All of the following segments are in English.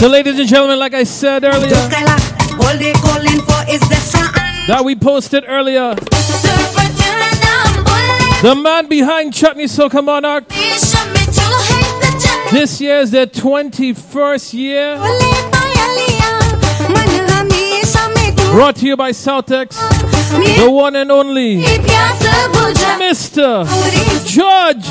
So, ladies and gentlemen, like I said earlier, that we posted earlier, the man behind Chutney Soca Monarch, this year is their 21st year. Brought to you by Southex, the one and only Mr. George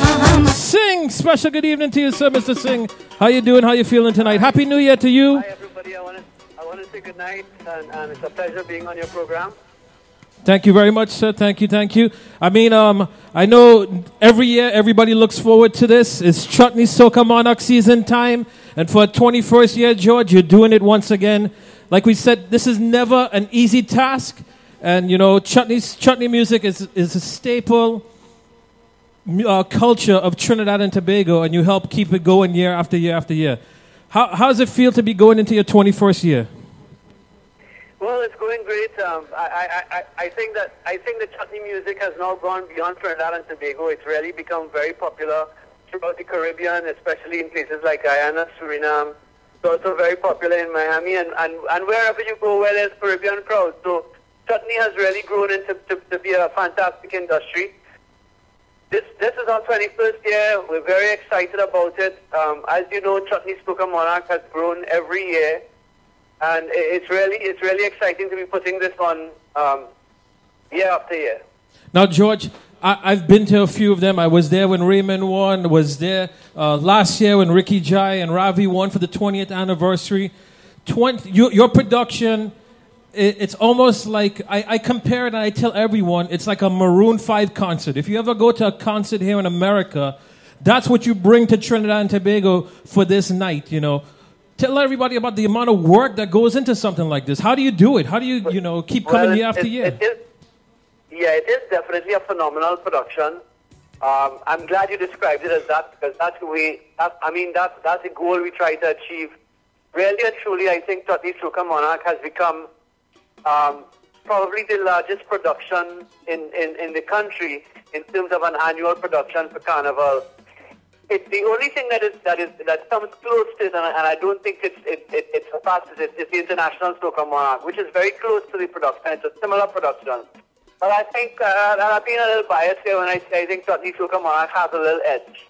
Singh. Special good evening to you, sir, Mr. Singh. How you doing? How you feeling tonight? Happy New Year to you. Hi, everybody. I want to, I want to say good night, and, and it's a pleasure being on your program. Thank you very much, sir. Thank you, thank you. I mean, um, I know every year everybody looks forward to this. It's Chutney Soca Monarch season time, and for 21st year, George, you're doing it once again. Like we said, this is never an easy task, and you know, chutney chutney music is is a staple uh, culture of Trinidad and Tobago, and you help keep it going year after year after year. How, how does it feel to be going into your 21st year? Well, it's going great. Um, I, I, I, think that I think the chutney music has now gone beyond Trinidad and Tobago. It's really become very popular throughout the Caribbean, especially in places like Guyana, Suriname. It's also very popular in Miami and, and, and wherever you go where there's Caribbean crowds. So chutney has really grown into to, to be a fantastic industry. This this is our 21st year. We're very excited about it. Um, as you know, Chutney Soca Monarch has grown every year, and it's really it's really exciting to be putting this on um, year after year. Now, George, I, have been to a few of them. I was there when Raymond won. Was there uh, last year when Ricky Jai and Ravi won for the 20th anniversary. 20, your, your production it's almost like I, I, compare it and I tell everyone it's like a Maroon 5 concert. If you ever go to a concert here in America, that's what you bring to Trinidad and Tobago for this night, you know. Tell everybody about the amount of work that goes into something like this. How do you do it? How do you, you know, keep coming well, year after it, year? It is, yeah, it is definitely a phenomenal production. Um, I'm glad you described it as that because that's the way, that, I mean, that's, that's the goal we try to achieve. Really and truly, I think Chutney Soca Monarch has become um, probably the largest production in, in, in the country in terms of an annual production for Carnival. It's the only thing that is that is that comes close to it, and I, and I don't think it's it, it, it surpasses it. It's the International Soca Monarch, which is very close to the production. It's a similar production. But I think, uh, and I've been a little biased here when I say I think Chutney Soca Monarch has a little edge.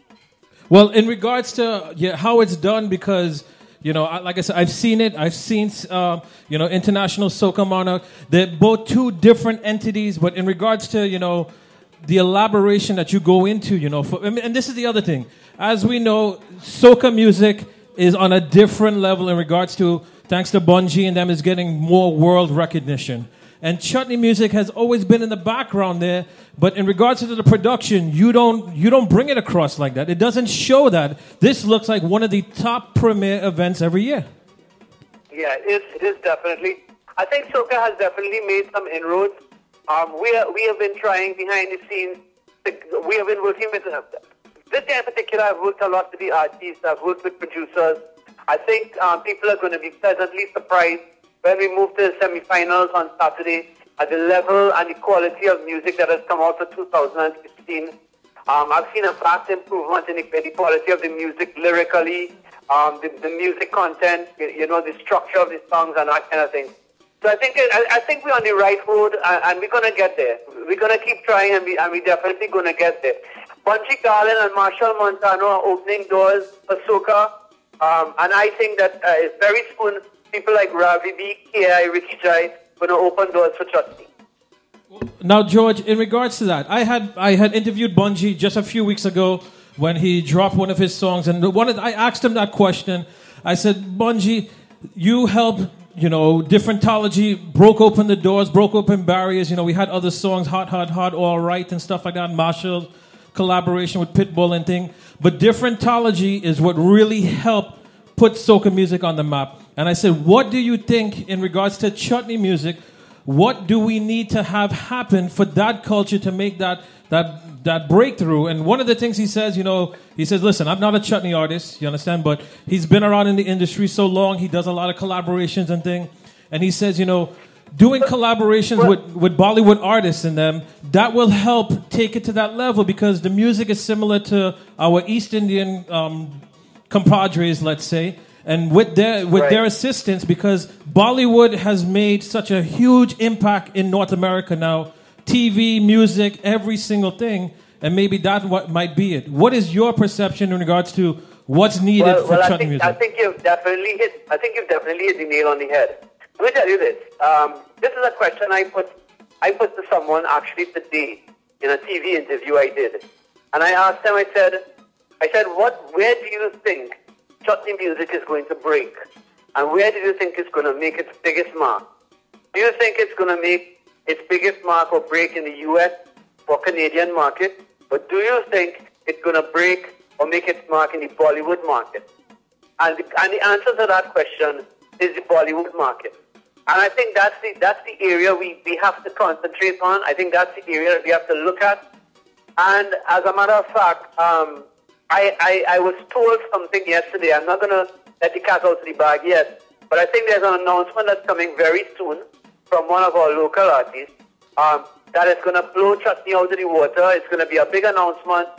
Well, in regards to yeah, how it's done, because you know, like I said, I've seen it. I've seen, uh, you know, International Soca Monarch. They're both two different entities, but in regards to, you know, the elaboration that you go into, you know, for, and this is the other thing. As we know, soca music is on a different level in regards to, thanks to Bunji and them, is getting more world recognition. And chutney music has always been in the background there, but in regards to the production, you don't you don't bring it across like that. It doesn't show that. This looks like one of the top premier events every year. Yeah, it is, it is definitely. I think Soca has definitely made some inroads. Um, we are, we have been trying behind the scenes. We have been working with uh, this year in particular. I've worked a lot with the artists. I've worked with producers. I think um, people are going to be pleasantly surprised when we move to the semi-finals on Saturday, at the level and the quality of music that has come out for 2016, um, I've seen a vast improvement in the, quality of the music lyrically, um, the, the, music content, you, know, the structure of the songs and that kind of thing. So I think I, think we're on the right road and, and we're going to get there. We're going to keep trying and, we, and we're definitely going to get there. Bunji Garlin and Machel Montano are opening doors for soca. Um, and I think that uh, very soon people like Ravi B, KI, Ricky Jai going to open doors for Chutney. Now, George, in regards to that, I had I had interviewed Bunji just a few weeks ago when he dropped one of his songs, and one of, I asked him that question. I said, Bunji, you helped, you know, Differentology broke open the doors, broke open barriers. You know, we had other songs, Hot, Hot, Hot, All Right, and stuff like that. Machel collaboration with Pitbull and thing. But Differentology is what really helped put soca music on the map. And I said, What do you think in regards to chutney music? What do we need to have happen for that culture to make that, that, that breakthrough? And one of the things he says, you know, he says, Listen, I'm not a chutney artist, you understand? But he's been around in the industry so long, he does a lot of collaborations and things. And he says, you know, doing collaborations with, with Bollywood artists and them, that will help take it to that level because the music is similar to our East Indian um, compadres, let's say. And with their with Right. their assistance, because Bollywood has made such a huge impact in North America now, TV, music, every single thing, and maybe that what might be it. What is your perception in regards to what's needed Well, for well I think I think you've definitely hit. I think you've definitely hit the nail on the head. Let me tell you this. Um, this is a question I put. I put to someone actually today in a TV interview I did, and I asked them. I said, I said, what? Where do you think chutney music is going to break, and where do you think it's going to make its biggest mark? Do you think it's going to make its biggest mark or break in the U.S. or Canadian market, But do you think it's going to break or make its mark in the Bollywood market? And the, and the answer to that question is the Bollywood market. And I think that's the that's the area we, we have to concentrate on. I think that's the area that we have to look at. And as a matter of fact, um, I, I I was told something yesterday. I'm not gonna let the cat out of the bag yet, but I think there's an announcement that's coming very soon from one of our local artists um, that is gonna blow chutney out of the water. It's gonna be a big announcement,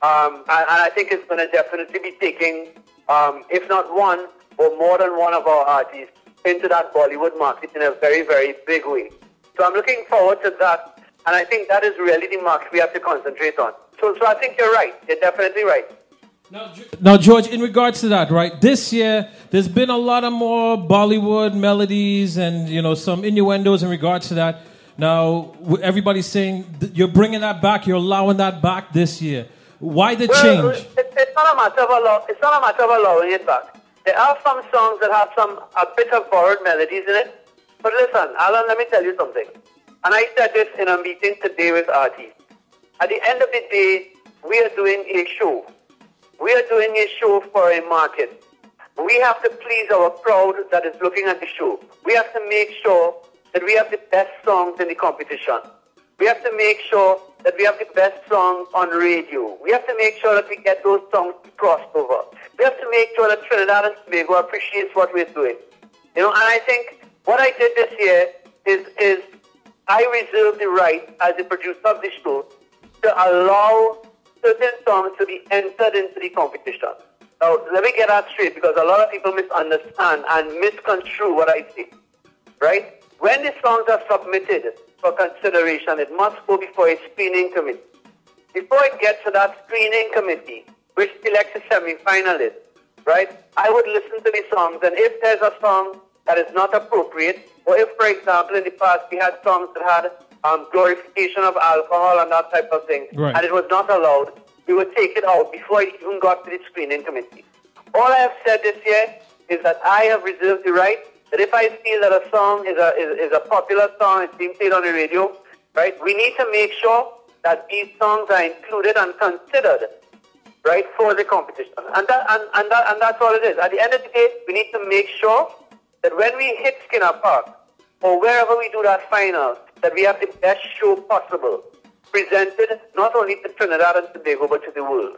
um, and, and I think it's gonna definitely be taking, um, if not one or more than one of our artists into that Bollywood market in a very very big way. So I'm looking forward to that, and I think that is really the market we have to concentrate on. So, so I think you're right. You're definitely right. Now, George, in regards to that, right? This year, there's been a lot of more Bollywood melodies and you know some innuendos in regards to that. Now, everybody's saying you're bringing that back. You're allowing that back this year. Why the Well, change? It, it's not a matter of allow, It's not a matter of allowing it back. There are some songs that have some a bit of borrowed melodies in it. But listen, Alan, let me tell you something. And I said this in a meeting today with artists. At the end of the day, we are doing a show. We are doing a show for a market. We have to please our crowd that is looking at the show. We have to make sure that we have the best songs in the competition. We have to make sure that we have the best songs on radio. We have to make sure that we get those songs crossed over. We have to make sure that Trinidad and Tobago appreciates what we're doing. You know, and I think what I did this year is is I reserve the right as the producer of the show to allow certain songs to be entered into the competition. Now, let me get that straight because a lot of people misunderstand and misconstrue what I say. Right? When the songs are submitted for consideration, it must go before a screening committee. Before it gets to that screening committee, which selects a semi-finalist, right? I would listen to the songs, and if there's a song that is not appropriate, or if, for example, in the past we had songs that had um, glorification of alcohol and that type of thing, Right. and it was not allowed, we would take it out before it even got to the screening committee. All I have said this year is that I have reserved the right that if I feel that a song is a is, is a popular song, it's being played on the radio, right? We need to make sure that these songs are included and considered, right, for the competition. And that and, and that and that's all it is. At the end of the day, we need to make sure that when we hit Skinner Park or wherever we do that final, that we have the best show possible presented not only to Trinidad and Tobago but to the world.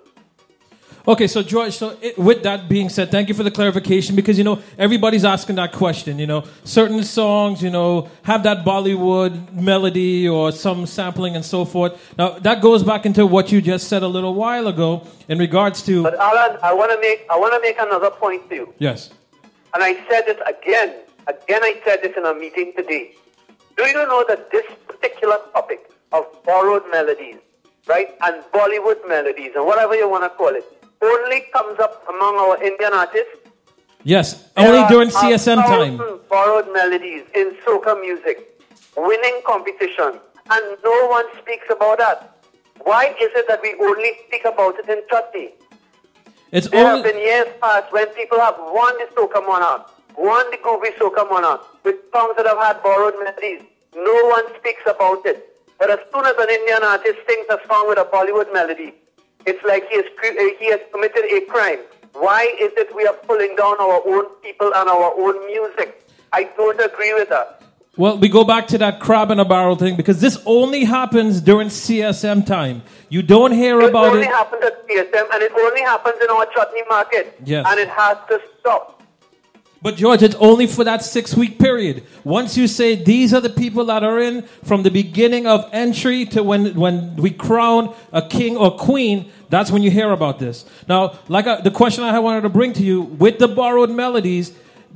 Okay, so George, so it, with that being said, thank you for the clarification because you know everybody's asking that question. You know, certain songs, you know, have that Bollywood melody or some sampling and so forth. Now that goes back into what you just said a little while ago in regards to But Alan, I want to make I want to make another point to you. yes, And I said this again. Again, I said this in a meeting today. Do you know that this particular topic of borrowed melodies, right, and Bollywood melodies, and whatever you want to call it, only comes up among our Indian artists? yes, There only during CSM time. borrowed melodies in soca music, winning competition, and no one speaks about that. Why is it that we only speak about it in Chutney? It's There have only been years past when people have won the Soca Monarch, won the Groovy Soca Monarch, with songs that have had borrowed melodies. No one speaks about it. But as soon as an Indian artist sings a song with a Bollywood melody, it's like he has, uh, he has committed a crime. Why is it we are pulling down our own people and our own music? I don't agree with that. well, we go back to that crab in a barrel thing because this only happens during CSM time. You don't hear It about only it. Only happens at CSM and it only happens in our chutney market. Yes. And it has to stop. But George, it's only for that six week period. Once you say these are the people that are in from the beginning of entry to when, when we crown a king or queen, that's when you hear about this. Now, like I, the question I wanted to bring to you with the borrowed melodies,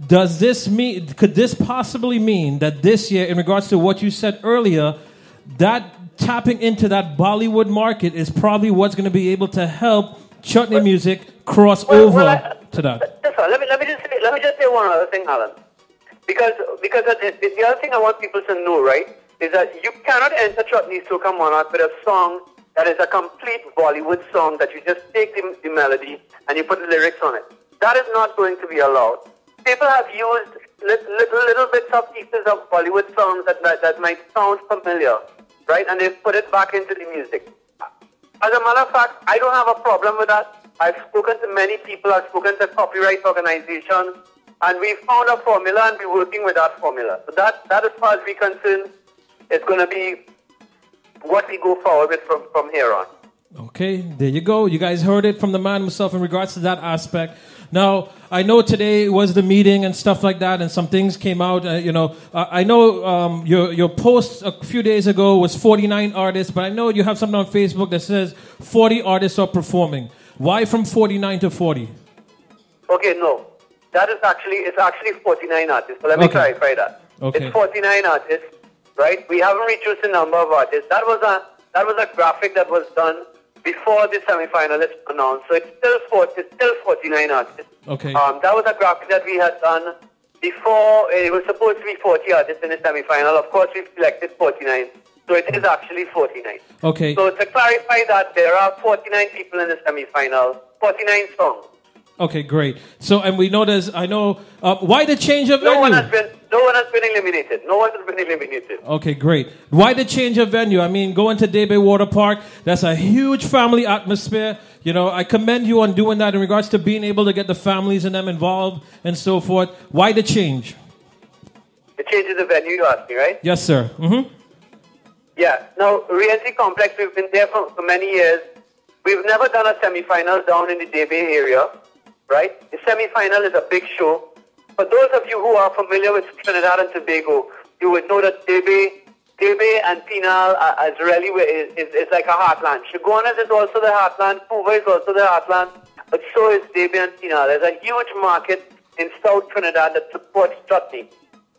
does this mean, could this possibly mean that this year, in regards to what you said earlier, that tapping into that Bollywood market is probably what's going to be able to help chutney music cross Well, over well, I- to that? Uh, uh, that's all. Let me let me just say, let me just say one other thing, Alan. Because because the, the, the other thing I want people to know, right, is that you cannot enter Chutney Soca Monarch with a song that is a complete Bollywood song that you just take the, the melody and you put the lyrics on it. That is not going to be allowed. People have used little, little, little bits of pieces of Bollywood songs that, that, that might sound familiar, right, and they've put it back into the music. As a matter of fact, I don't have a problem with that. I've spoken to many people, I've spoken to copyright organizations, and we found a formula and we're working with that formula. So that, that as far as we're concerned, it's going to be what we go forward with from, from here on. Okay, there you go. You guys heard it from the man himself in regards to that aspect. Now, I know today was the meeting and stuff like that, and some things came out. Uh, you know, uh, I know um, your your post a few days ago was 49 artists, but I know you have something on Facebook that says 40 artists are performing. Why from 49 to 40? Okay, no. That is actually, it's actually 49 artists. So let me Okay. clarify that. Okay. It's 49 artists, right? We haven't reduced the number of artists. That was a, that was a graphic that was done before the semi-finalists announced. So it's still 40, it's still 49 artists. Okay. Um, that was a graphic that we had done before. It was supposed to be 40 artists in the semi-final. Of course, we've selected 49. So it is actually 49. Okay. So to clarify that, there are 49 people in the semi-final, 49 songs. Okay, great. So, and we know there's, I know, uh, why the change of No one has been no one has been eliminated. No one has been eliminated. Okay, great. Why the change of venue? I mean, going to Debe Water Park, that's a huge family atmosphere. You know, I commend you on doing that in regards to being able to get the families and them involved and so forth. Why the change? The change of the venue you asked me, right? Yes, sir. hmm Yeah. Now Rienzi Complex, we've been there for, for many years. We've never done a semi-final down in the Bay area, right? The semi-final is a big show. For those of you who are familiar with Trinidad and Tobago, you would know that Debe and Penal are, is really is, is, like a heartland. Chaguanas is also the heartland. Couva is also the heartland. But so is Bay and Penal. There's a huge market in South Trinidad that supports Chutney.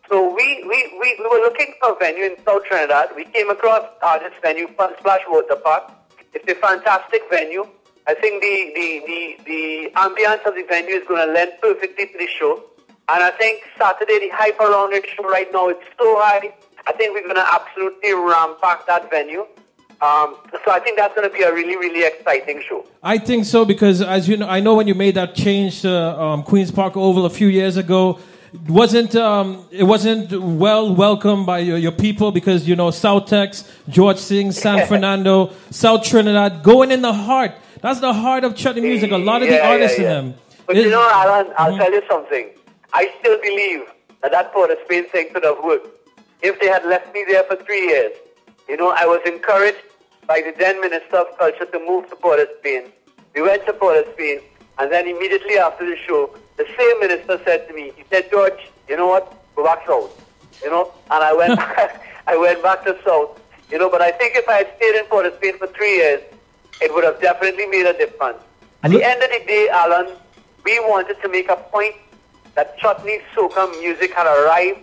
So we, we, we, we were looking for a venue in South Trinidad. We came across uh, this venue, Splash Water Park. It's a fantastic venue. I think the, the, the, the ambience of the venue is going to lend perfectly to the show. And I think Saturday, the hype around it show right now, it's so high. I think we're going to absolutely ramp back that venue. Um, so I think that's going to be a really, really exciting show. I think so because, as you know, I know when you made that change to um, Queens Park Oval a few years ago, wasn't um, it wasn't well welcomed by your, your people because you know Southex, George Singh, San Fernando, South Trinidad, going in the heart. That's the heart of chutney music. A lot of the Yeah, yeah, artists yeah. in them. But It- you know, Alan, I'll tell you something. I still believe that that Port of Spain thing could have worked if they had left me there for three years. You know, I was encouraged by the then Minister of Culture to move to Port of Spain. We went to Port of Spain, and then immediately after the show, the same minister said to me, he said, George, you know what? Go back south. You know, and I went I went back to south. You know, but I think if I had stayed in Port of Spain for three years, it would have definitely made a difference. At the end of the day, Alan, we wanted to make a point that chutney soca music had arrived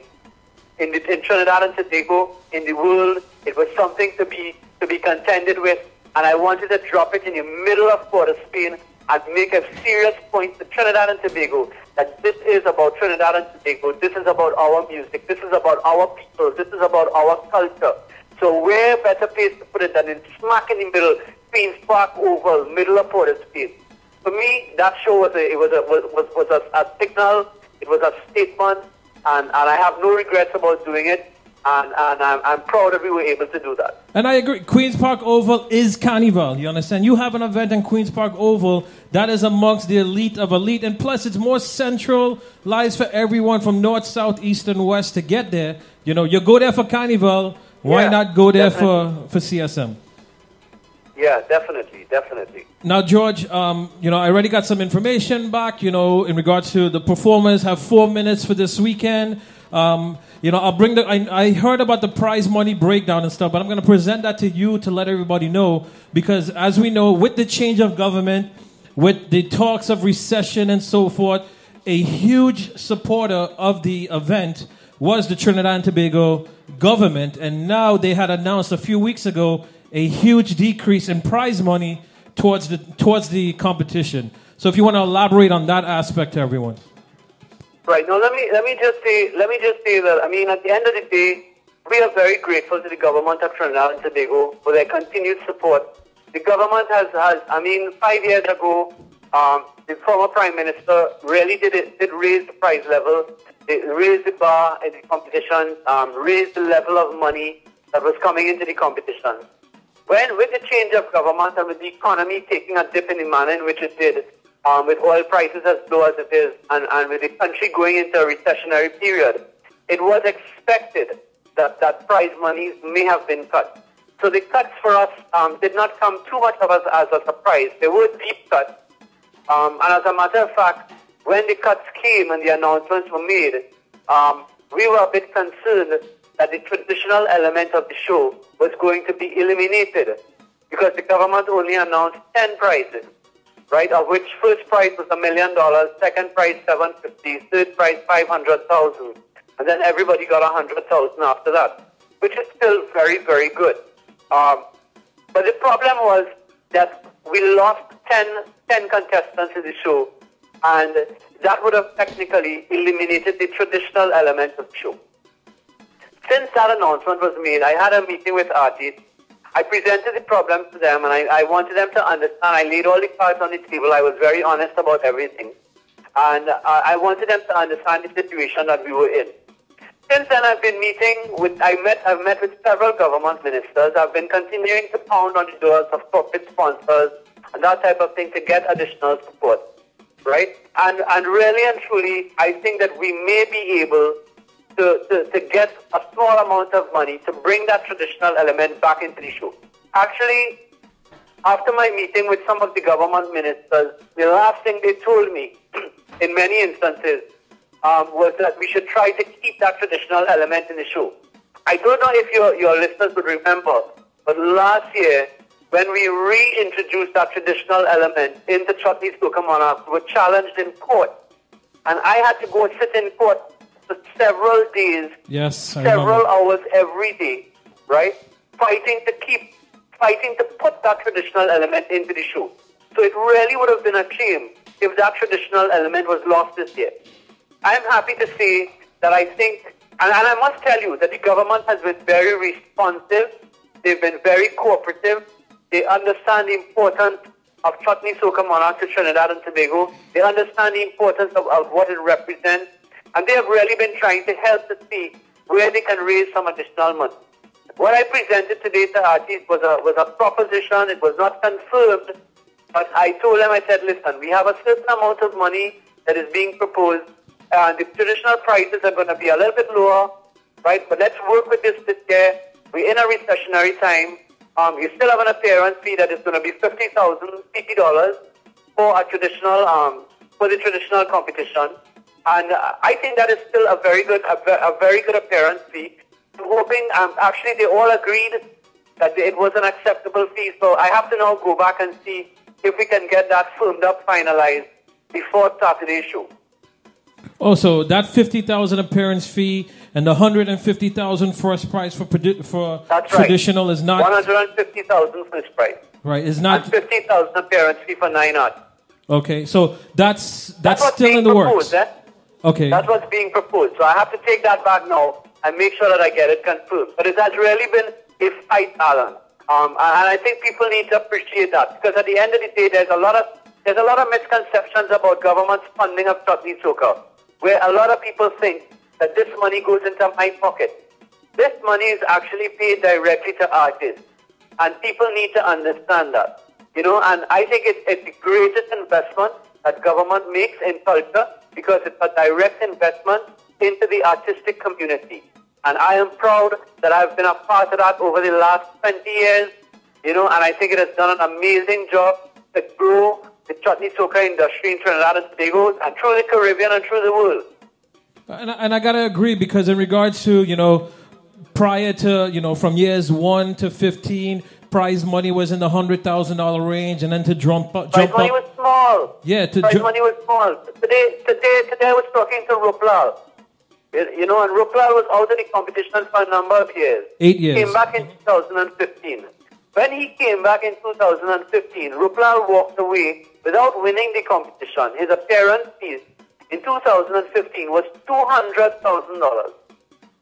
in, the, in Trinidad and Tobago, in the world. It was something to be to be contended with, and I wanted to drop it in the middle of Port of Spain and make a serious point to Trinidad and Tobago that this is about Trinidad and Tobago. This is about our music. This is about our people. This is about our culture. So where better place to put it than in smack in the middle, Queens Park Oval, middle of Port of For me, that show was a, it was a, was, was, was a, a signal, it was a statement, and, and I have no regrets about doing it, and, and I'm, I'm proud that we were able to do that. And I agree. Queens Park Oval is carnival. You understand? You have an event in Queens Park Oval that is amongst the elite of elite, and plus it's more central, lies for everyone from north, south, east, and west to get there. You know, you go there for carnival. Why Yeah, not go there definitely. for for CSM? Yeah, definitely, definitely. Now, George, um, you know, I already got some information back, you know, in regards to the performers have four minutes for this weekend. Um, you know, I'll bring the, I, I heard about the prize money breakdown and stuff, but I'm going to present that to you to let everybody know because as we know, with the change of government, with the talks of recession and so forth, a huge supporter of the event was the Trinidad and Tobago government, and now they had announced a few weeks ago a huge decrease in prize money towards the towards the competition. So, if you want to elaborate on that aspect to everyone. Right. Now, let me let me just say let me just say that I mean, at the end of the day, we are very grateful to the government of Trinidad and Tobago for their continued support. The government has, has I mean, five years ago, um, the former prime minister really did it, did raise the prize level, it raised the bar in the competition, um, raised the level of money that was coming into the competition. When with the change of government and with the economy taking a dip in the manner in which it did, um, with oil prices as low as it is, and, and with the country going into a recessionary period, it was expected that, that prize monies may have been cut. So the cuts for us um, did not come too much of us as a surprise. They were deep cuts. Um, and as a matter of fact, when the cuts came and the announcements were made, um, we were a bit concerned that the traditional element of the show was going to be eliminated because the government only announced 10 prizes right? Of which first prize was a million dollars, second prize seven fifty, third prize five hundred thousand, and then everybody got a hundred thousand after that, which is still very very good. Um, but the problem was that we lost 10, 10 contestants in the show, and that would have technically eliminated the traditional element of show. Since that announcement was made, I had a meeting with artists I presented the problem to them and I, I wanted them to understand. I laid all the cards on the table. I was very honest about everything. And uh, I wanted them to understand the situation that we were in. Since then, I've been meeting with, I met, I've met with several government ministers. I've been continuing to pound on the doors of corporate sponsors and that type of thing to get additional support. Right? And, and really and truly, I think that we may be able to, to, to get a small amount of money to bring that traditional element back into the show. Actually, after my meeting with some of the government ministers, the last thing they told me, in many instances, um, was that we should try to keep that traditional element in the show. I don't know if your, your listeners would remember, but last year, when we reintroduced that traditional element into Chutney's Monarch, we were challenged in court. And I had to go sit in court for several days, yes, several hours every day, right? Fighting to keep, fighting to put that traditional element into the show. So it really would have been a shame if that traditional element was lost this year. I'm happy to say that I think, and, and I must tell you that the government has been very responsive. They've been very cooperative. They understand the importance of Chutney Soca Monarch to Trinidad and Tobago. They understand the importance of, of what it represents and they have really been trying to help to see where they can raise some additional money. What I presented today to artists was a, was a proposition. It was not confirmed. But I told them, I said, listen, we have a certain amount of money that is being proposed. And the traditional prices are going to be a little bit lower, right? But let's work with this this year. We're in a recessionary time. Um, you still have an appearance fee that is going to be $50,000 for a traditional, um, for the traditional competition. And uh, I think that is still a very good, a, a very good appearance fee. I'm hoping, um, actually, they all agreed that it was an acceptable fee. So I have to now go back and see if we can get that firmed up, finalized before Saturday's show. Oh, so that fifty thousand appearance fee and the hundred and fifty thousand first prize for for That's traditional right. is not one hundred and fifty thousand first prize. Right, is not and fifty thousand appearance fee for nine art. Okay, so that's that's, that's still in the proposed, works. Eh? Okay. That's what's being proposed. So I have to take that back now and make sure that I get it confirmed. But it has really been a fight, Alan. Um, and I think people need to appreciate that because at the end of the day, there's a lot of there's a lot of misconceptions about government's funding of Chutney Soca, where a lot of people think that this money goes into my pocket. This money is actually paid directly to artists, and people need to understand that. You know, and I think it's, it's the greatest investment that government makes in culture because it's a direct investment into the artistic community. And I am proud that I've been a part of that over the last 20 years. you know, and I think it has done an amazing job to grow the chutney soca industry in Trinidad and Tobago and through the Caribbean and through the world. And, I- and I gotta agree because in regards to you know, prior to you know from years one to fifteen, prize money was in the hundred thousand dollar range, and then to jump up, Prize jump money up, was small. yeah, to Prize ju- money was small. Today, today, today I was talking to Rooplal. You you know, and Rooplal was out of the competition for a number of years. Eight years. Came back in 2015. When he came back in 2015, Rooplal walked away without winning the competition. His appearance fees in 2015 was $200,000,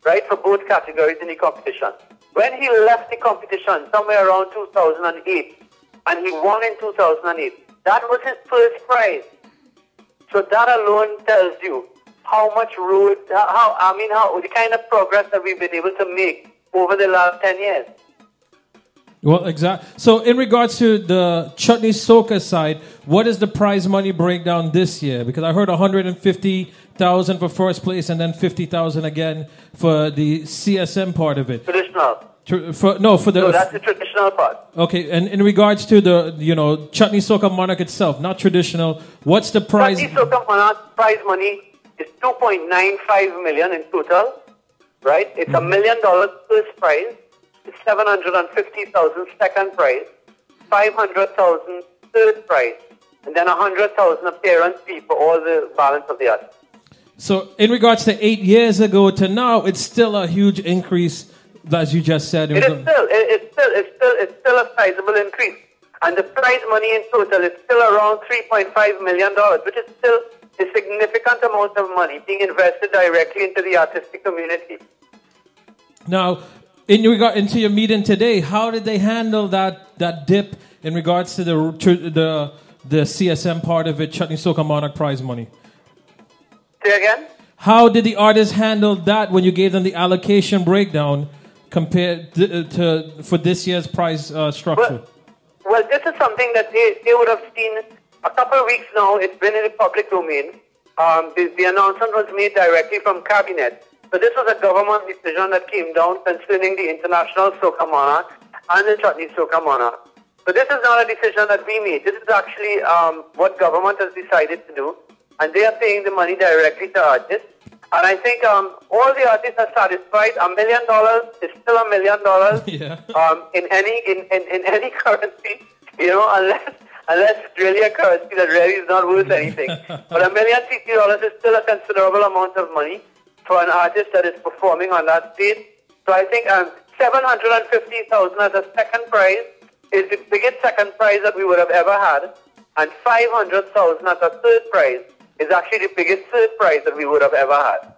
right, for both categories in the competition. When he left the competition somewhere around 2008, and he won in 2008, that was his first prize. So that alone tells you how much road, how I mean, how the kind of progress that we've been able to make over the last 10 years. Well, exactly. So, in regards to the chutney soca side, what is the prize money breakdown this year? Because I heard one hundred and fifty thousand for first place, and then fifty thousand again for the CSM part of it. Traditional. Tr- For, no, for the So that's the traditional part. okay. And in regards to the you know chutney soca monarch itself, not traditional. What's the prize? Chutney Soca Monarch prize money is 2.95 million in total, right? It's a mm-hmm. million dollars first prize, it's 750,000 second prize, 500,000 third prize, and then a 100,000 appearance fee for all the balance of the artists. So, in regards to eight years ago to now, it's still a huge increase, as you just said. It is still, it- it's still, it's still, it's still a sizable increase. And the prize money in total is still around $3.5 million, which is still a significant amount of money being invested directly into the artistic community. Now, in regard into your meeting today, how did they handle that that dip in regards to the to the the CSM part of it, Chutney Soca Monarch Prize money? Say again? How did the artists handle that when you gave them the allocation breakdown compared to, to for this year's prize uh, structure? Well, well, this is something that they, they would have seen a couple of weeks now. It's been in the public domain. Um, the, the announcement was made directly from cabinet. So this was a government decision that came down concerning the international soca monarch and the Chutney soca monarch. So this is not a decision that we made. This is actually um, what government has decided to do, and they are paying the money directly to artists. And I think um, all the artists are satisfied. A million dollars is still a million dollars Yeah. um, in any in, in, in any currency, you know, unless unless it's really a currency that really is not worth anything. but a million TT dollars is still a considerable amount of money for an artist that is performing on that stage. So I think um, seven hundred and fifty thousand as a second prize is the biggest second prize that we would have ever had, and five hundred thousand as a third prize is actually the biggest third prize that we would have ever had.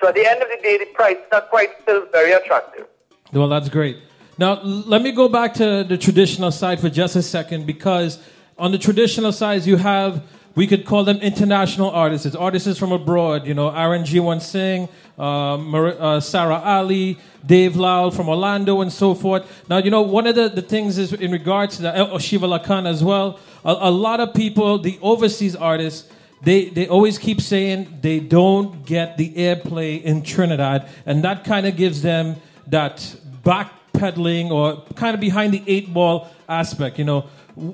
So at the end of the day, the price is not quite still very attractive. Well, that's great. Now, let me go back to the traditional side for just a second because on the traditional side, you have, we could call them international artists, artists from abroad, you know, Aaron G1 Singh, uh, Mar- uh, Sarah Ali, Dave Lyle from Orlando, and so forth. Now, you know, one of the, the things is in regards to oh, Shiva Lakan as well, a, a lot of people, the overseas artists, they, they always keep saying they don't get the airplay in Trinidad, and that kind of gives them that backpedaling or kind of behind the eight ball aspect. You know,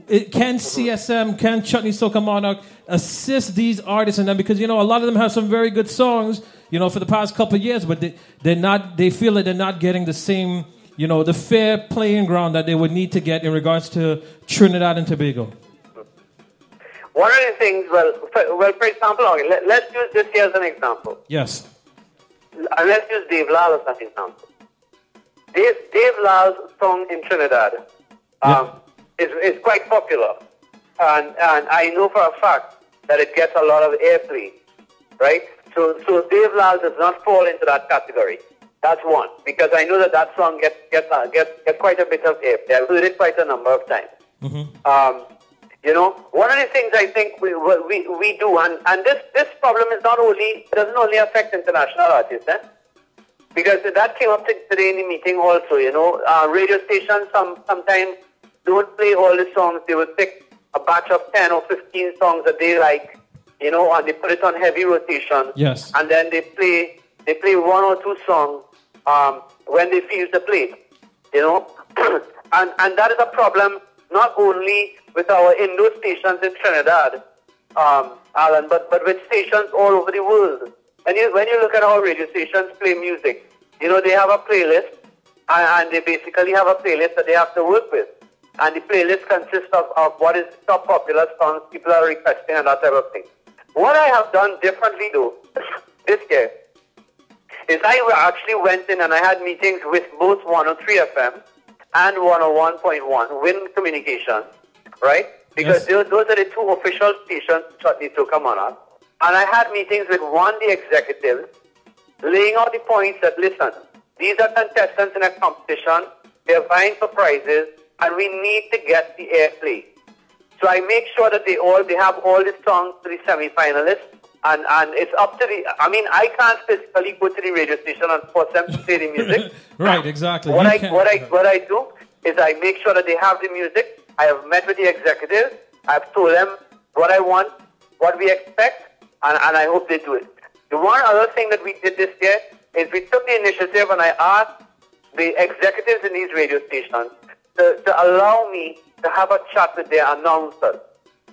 it, can CSM, can Chutney Soca Monarch assist these artists in them because you know a lot of them have some very good songs. You know, for the past couple years, but they they're not. They feel that they're not getting the same. You know, the fair playing ground that they would need to get in regards to Trinidad and Tobago. One are the things, well, for, well, for example, okay, let, let's use this year as an example. Yes. And let's use Dave Lal as an example. Dave, Dave Lal's song in Trinidad um, is, is quite popular. And, and I know for a fact that it gets a lot of airplay, right? So, so Dave Lal does not fall into that category. That's one, because I know that that song gets, gets, uh, gets, gets quite a bit of airplay. I've heard it quite a number of times. Um, you know, one of the things I think we we, we do, and, and this, this problem is not only doesn't only affect international artists, eh? because that came up today in the meeting also. You know, uh, radio stations some sometimes don't play all the songs. They will pick a batch of ten or fifteen songs that they like, you know, and they put it on heavy rotation. Yes. and then they play they play one or two songs um, when they feel to play. You know, And, and that is a problem not only with our Indo stations in Trinidad, um, Alan, but, but with stations all over the world. And you, when you look at our radio stations play music, you know, they have a playlist, and, and they basically have a playlist that they have to work with. And the playlist consists of, of what is top popular songs people are requesting and that type of thing. What I have done differently though, this year, is I actually went in and I had meetings with both 103 FM and 101.1 Win Communication, right? Because Yes. those, those are the two official stations that need Chutney Soca Monarch. And I had meetings with one, of the executives, laying out the points that, listen, these are contestants in a competition, they're vying for prizes, and we need to get the airplay. So I make sure that they all they have all the songs to the semi-finalists, and and it's up to the. I mean, I can't physically go to the radio station and force them to play the music. Right, exactly. What You I can't- what I what I do is I make sure that they have the music. I have met with the executives. I've told them what I want, what we expect, and, and I hope they do it. The one other thing that we did this year is we took the initiative and I asked the executives in these radio stations to, to allow me to have a chat with their announcers.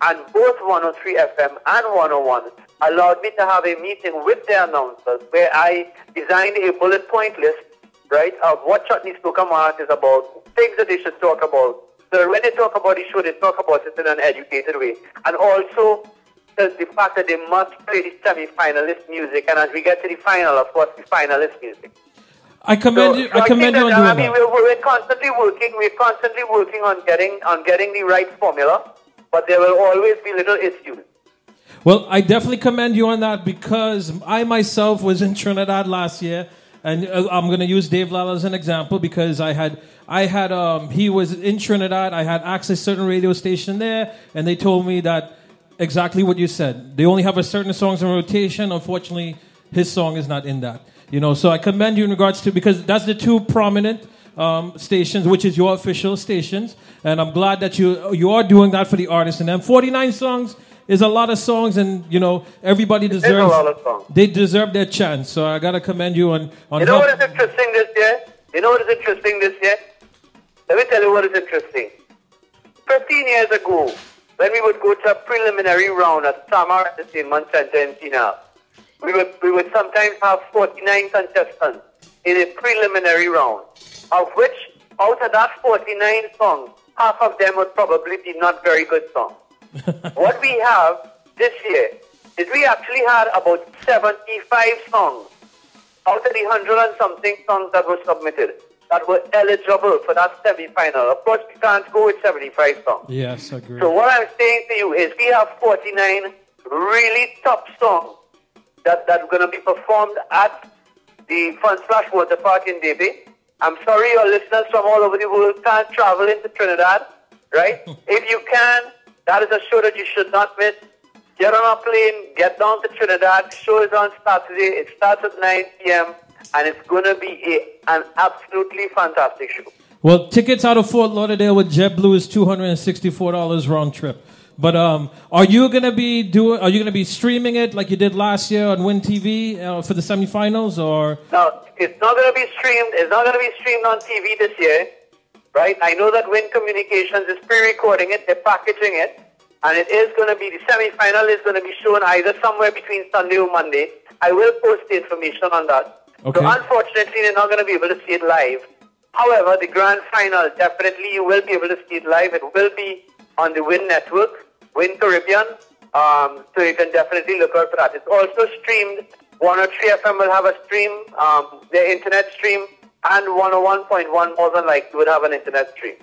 And both 103 FM and 101 allowed me to have a meeting with the announcers where I designed a bullet point list, right, of what Chutney Soca Mart is about, things that they should talk about. So when they talk about the show, they talk about it in an educated way. And also the, fact that they must play the semi-finalist music. And as we get to the final, of course, the finalist music. I commend you. I commend you on doing I mean, that. we're, we're constantly working. We're constantly working on getting on getting the right formula, but there will always be little issues. Well, I definitely commend you on that because I myself was in Trinidad last year, and uh, I'm going to use Dave Lala as an example because I had I had um, he was in Trinidad. I had access to certain radio station there, and they told me that exactly what you said. They only have a certain songs in rotation. Unfortunately, his song is not in that. You know, so I commend you in regards to because that's the two prominent um, stations, which is your official stations, and I'm glad that you you are doing that for the artists. And then 49 songs is a lot of songs, and you know everybody deserves a lot of songs. they deserve their chance. So I gotta commend you on on You know what is interesting this year? You know what is interesting this year? Let me tell you what is interesting. 15 years ago, when we would go to a preliminary round at Samar Entertainment Center in Tina, we would, we would sometimes have 49 contestants in a preliminary round, of which, out of that 49 songs, half of them would probably be not very good songs. what we have this year is we actually had about 75 songs out of the hundred and something songs that were submitted that were eligible for that semi-final. Of course, we can't go with 75 songs. Yes, I agree. So what I'm saying to you is we have 49 really top songs that, that are going to be performed at the Fun Splash Water Park in Debe. I'm sorry your listeners from all over the world can't travel into Trinidad, right? if you can, that is a show that you should not miss. Get on a plane, get down to Trinidad. Show is on Saturday. It starts at 9 p.m. and it's going to be a, an absolutely fantastic show. Well, tickets out of Fort Lauderdale with JetBlue is two hundred and sixty-four dollars round trip. But um, are you gonna be doing? Are you gonna be streaming it like you did last year on Win TV uh, for the semifinals, or No, it's not going to be streamed. It's not going to be streamed on TV this year, right? I know that Win Communications is pre-recording it. They're packaging it, and it is going to be the semi-final is going to be shown either somewhere between Sunday or Monday. I will post the information on that. Okay. So unfortunately, they're not going to be able to see it live. However, the grand final definitely you will be able to see it live. It will be on the Win Network, Win Caribbean. Um, so you can definitely look out for that. It's also streamed. 103 FM will have a stream, um, their internet stream, and 101.1 more than likely would have an internet stream.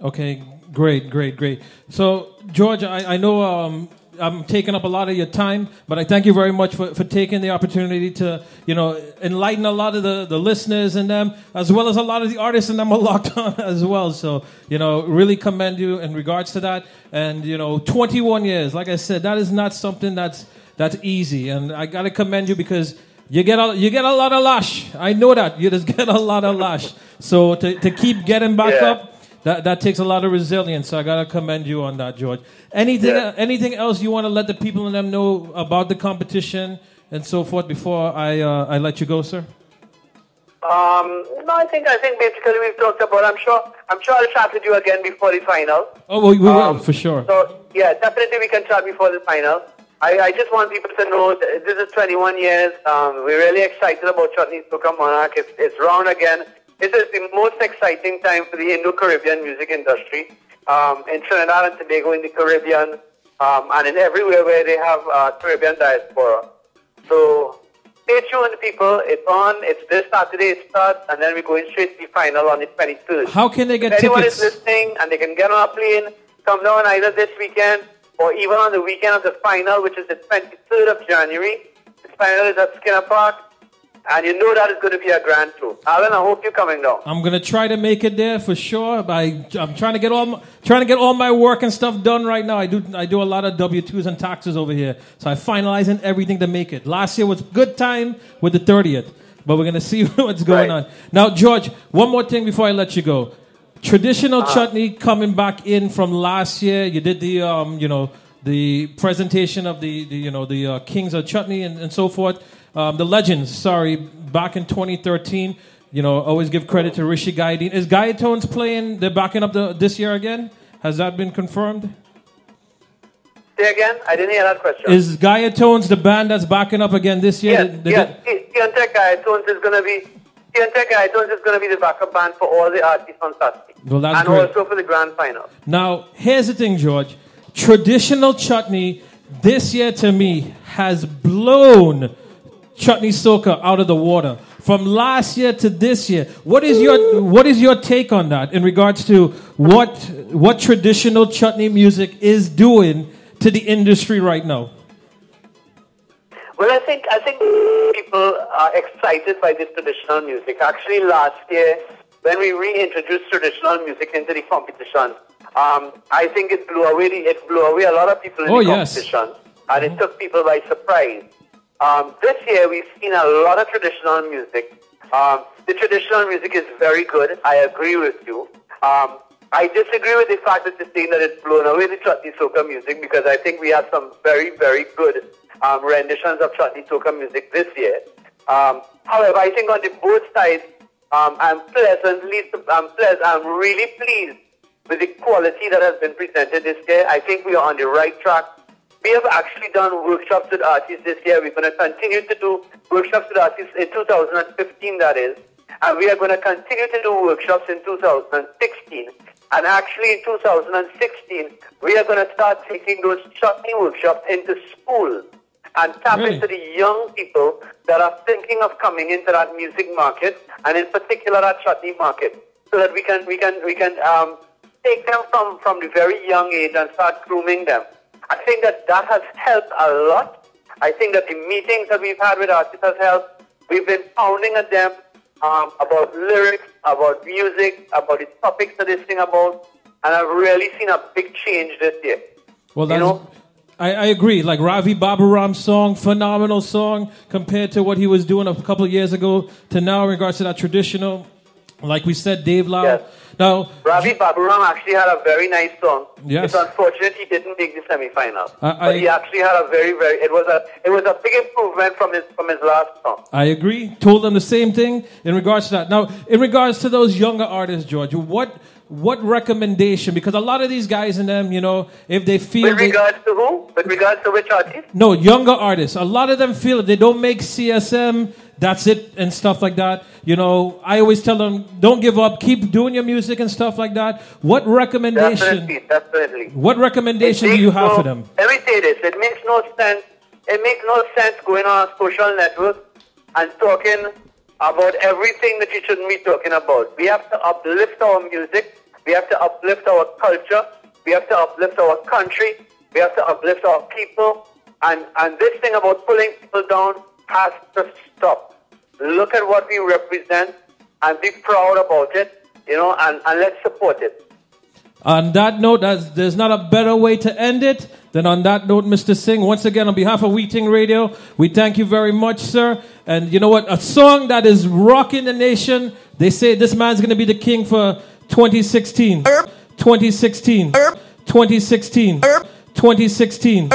Okay, great, great, great. So, George, I, I know um, I'm taking up a lot of your time, but I thank you very much for, for taking the opportunity to, you know, enlighten a lot of the, the listeners and them, as well as a lot of the artists and them are locked on as well. So, you know, really commend you in regards to that. And, you know, 21 years, like I said, that is not something that's that's easy. And I got to commend you because you get a, you get a lot of lash. I know that. You just get a lot of lash. So to, to keep getting back Yeah. up, that that takes a lot of resilience. So I gotta commend you on that, George. Anything Yeah. anything else you want to let the people in them know about the competition and so forth before I uh, I let you go, sir? Um, no, I think I think basically we've talked about. I'm sure I'm sure I'll chat with you again before the final. Oh, well, we will Um, for sure. So yeah, definitely we can chat before the final. I, I just want people to know that this is 21 years. Um, we're really excited about Chutney Soca Monarch. It's, it's round again. This is the most exciting time for the Indo-Caribbean music industry. Um, in Trinidad and Tobago, in the Caribbean, um, and in everywhere where they have uh, Caribbean diaspora. So stay tuned, people. It's on. It's this Saturday it starts, and then we're going straight to the final on the 23rd. How can they get If anyone tickets? is listening and they can get on a plane, come down either this weekend or even on the weekend of the final, which is the 23rd of January. The final is at Skinner Park, and you know that is going to be a grand tour. Alan, I hope you're coming down. I'm gonna try to make it there for sure. I, I'm trying to get all my, trying to get all my work and stuff done right now. I do I do a lot of W twos and taxes over here, so I'm finalizing everything to make it. Last year was good time with the 30th, but we're gonna see what's going Right. on. Now, George, one more thing before I let you go. Traditional Uh-huh. chutney coming back in from last year. You did the um, you know the presentation of the, the you know the uh, kings of chutney and, and so forth. Um, the legends, sorry, back in 2013. You know, always give credit to Rishi Gaidin. Is Gaiatones playing? They're backing up the, this year again. Has that been confirmed? Say again? I didn't hear that question. Is Gaiatones the band that's backing up again this year? yes, They- they yes. Tiantec Guitones is going to be Tiantec Guitones is going to be the backup band for all the artists on Saturday. Well, that's and great. also for the grand final. Now, here's the thing, George. Traditional chutney this year to me has blown chutney soca out of the water. From last year to this year, what is your what is your take on that in regards to what what traditional chutney music is doing to the industry right now? Well, I think I think people are excited by this traditional music. Actually, last year when we reintroduced traditional music into the competition, um, I think it blew away the, it blew away a lot of people in Oh, the yes. competition, and it took people by surprise. Um, this year we've seen a lot of traditional music. Um, the traditional music is very good. I agree with you. Um, I disagree with the fact that you're that it's blown away the chutney soca music because I think we have some very, very good um, renditions of chutney soca music this year. Um, however, I think on the both sides, um, I'm pleasantly, I'm, I'm really pleased with the quality that has been presented this year. I think we are on the right track. We have actually done workshops with artists this year. We're going to continue to do workshops with artists in 2015, that is. And we are going to continue to do workshops in 2016. And actually in 2016, we are going to start taking those chutney workshops into school and tap Really? into the young people that are thinking of coming into that music market and in particular that chutney market so that we can we can we can um, take them from, from the very young age and start grooming them. I think that that has helped a lot. I think that the meetings that we've had with artists has helped. We've been pounding at them um, about lyrics, about music, about the topics that they sing about, and I've really seen a big change this year. Well, You know? I, I agree. Like Ravi Baburam's song, phenomenal song compared to what he was doing a couple of years ago to now in regards to that traditional. Like we said, Dave Lau. Yes. Now, Ravi Baburam actually had a very nice song. Yes. It's unfortunate he didn't make the semi-final. I- but he actually had a very, very. It was a. It was a big improvement from his from his last song. I agree. Told them the same thing in regards to that. Now, in regards to those younger artists, George, what what recommendation? Because a lot of these guys in them, you know, if they feel With they, regards to who? With regards to which artist? no younger artists, a lot of them feel if they don't make CSM, that's it and stuff like that. You know, I always tell them, don't give up, keep doing your music and stuff like that. What recommendation? Definitely, definitely. What recommendation do you have no- for them? Let me say this. It makes no sense. It makes no sense going on a social network and talking about everything that you shouldn't be talking about. We have to uplift our music. We have to uplift our culture. We have to uplift our country. We have to uplift our people. And, and this thing about pulling people down has to stop. Look at what we represent and be proud about it, you know, and, and let's support it. On that note, that's, there's not a better way to end it than on that note, Mr. Singh. Once again, on behalf of We Ting Radio, we thank you very much, sir. And you know what? A song that is rocking the nation. They say this man's going to be the king for 2016. 2016. 2016. 2016.